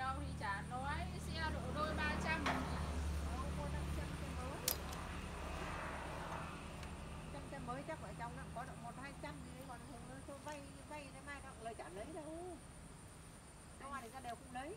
nhiều thì chả nói xe độ đôi ba trăm Đâu, mua 500 xe mới. 500 mới chắc ở trong nó có được một hai trăm gì đấy còn hùng nó vay vay đấy mai nó lời trả lấy đâu. Đâu ai thì ra đều không lấy.